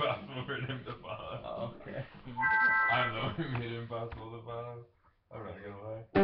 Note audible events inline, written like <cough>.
impossible for him to follow. Oh, okay. I don't know. <laughs> It made it impossible to follow. I'm not gonna lie.